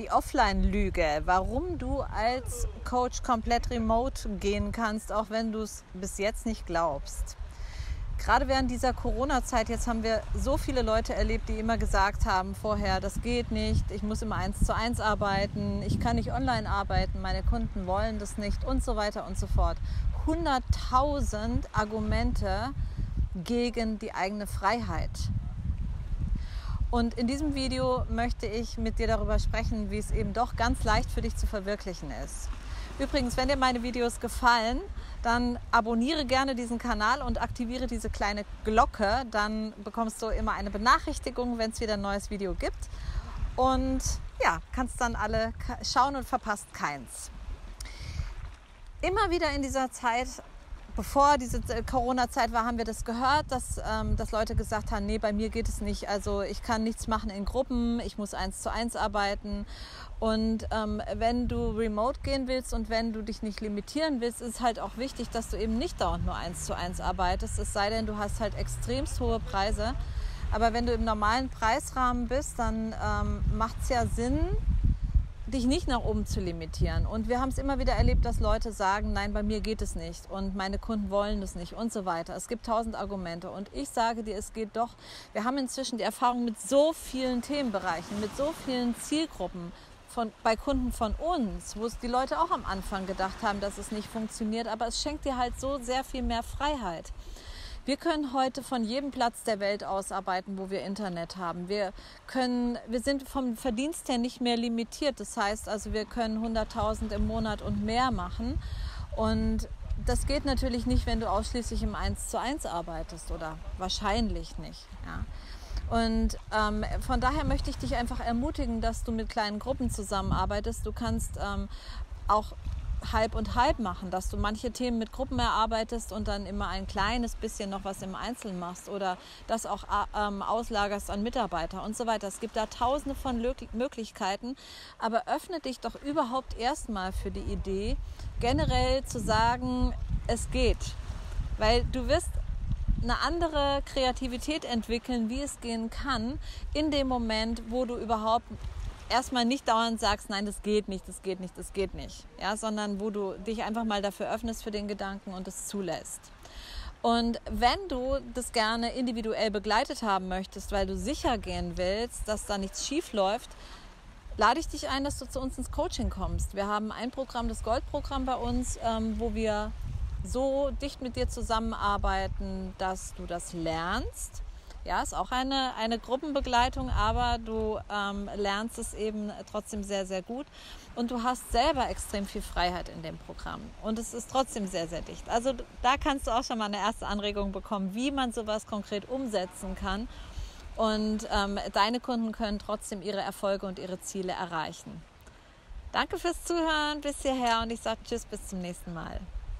die Offline-Lüge, warum du als Coach komplett remote gehen kannst, auch wenn du es bis jetzt nicht glaubst. Gerade während dieser Corona-Zeit, jetzt haben wir so viele Leute erlebt, die immer gesagt haben vorher, das geht nicht, ich muss immer eins zu eins arbeiten, ich kann nicht online arbeiten, meine Kunden wollen das nicht und so weiter und so fort. 100.000 Argumente gegen die eigene Freiheit. Und in diesem Video möchte ich mit dir darüber sprechen, wie es eben doch ganz leicht für dich zu verwirklichen ist. Übrigens, wenn dir meine Videos gefallen, dann abonniere gerne diesen Kanal und aktiviere diese kleine Glocke. Dann bekommst du immer eine Benachrichtigung, wenn es wieder ein neues Video gibt. Und ja, kannst dann alle schauen und verpasst keins. Immer wieder in dieser Zeit bevor diese Corona-Zeit war, haben wir das gehört, dass, ähm, dass Leute gesagt haben, nee, bei mir geht es nicht. Also ich kann nichts machen in Gruppen, ich muss eins zu eins arbeiten. Und ähm, wenn du remote gehen willst und wenn du dich nicht limitieren willst, ist halt auch wichtig, dass du eben nicht dauernd nur eins zu eins arbeitest. Es sei denn, du hast halt extremst hohe Preise. Aber wenn du im normalen Preisrahmen bist, dann ähm, macht es ja Sinn, dich nicht nach oben zu limitieren. Und wir haben es immer wieder erlebt, dass Leute sagen, nein, bei mir geht es nicht und meine Kunden wollen es nicht und so weiter. Es gibt tausend Argumente und ich sage dir, es geht doch. Wir haben inzwischen die Erfahrung mit so vielen Themenbereichen, mit so vielen Zielgruppen. Von, bei Kunden von uns, wo die Leute auch am Anfang gedacht haben, dass es nicht funktioniert, aber es schenkt dir halt so sehr viel mehr Freiheit. Wir können heute von jedem Platz der Welt aus arbeiten, wo wir Internet haben. Wir können, wir sind vom Verdienst her nicht mehr limitiert. Das heißt also, wir können 100.000 im Monat und mehr machen. Und das geht natürlich nicht, wenn du ausschließlich im 1 zu 1 arbeitest oder wahrscheinlich nicht. Ja. Und ähm, von daher möchte ich dich einfach ermutigen, dass du mit kleinen Gruppen zusammenarbeitest. Du kannst ähm, auch halb und halb machen, dass du manche Themen mit Gruppen erarbeitest und dann immer ein kleines bisschen noch was im Einzelnen machst oder das auch ähm, auslagerst an Mitarbeiter und so weiter. Es gibt da tausende von Möglichkeiten, aber öffne dich doch überhaupt erstmal für die Idee, generell zu sagen, es geht. Weil du wirst eine andere Kreativität entwickeln, wie es gehen kann, in dem Moment, wo du überhaupt erstmal nicht dauernd sagst, nein, das geht nicht, das geht nicht, das geht nicht, ja, sondern wo du dich einfach mal dafür öffnest für den Gedanken und es zulässt. Und wenn du das gerne individuell begleitet haben möchtest, weil du sicher gehen willst, dass da nichts schief läuft, lade ich dich ein, dass du zu uns ins Coaching kommst. Wir haben ein Programm, das Goldprogramm bei uns, ähm, wo wir so dicht mit dir zusammenarbeiten, dass du das lernst ja, ist auch eine, eine Gruppenbegleitung, aber du ähm, lernst es eben trotzdem sehr, sehr gut. Und du hast selber extrem viel Freiheit in dem Programm. Und es ist trotzdem sehr, sehr dicht. Also da kannst du auch schon mal eine erste Anregung bekommen, wie man sowas konkret umsetzen kann. Und ähm, deine Kunden können trotzdem ihre Erfolge und ihre Ziele erreichen. Danke fürs Zuhören bis hierher und ich sage Tschüss bis zum nächsten Mal.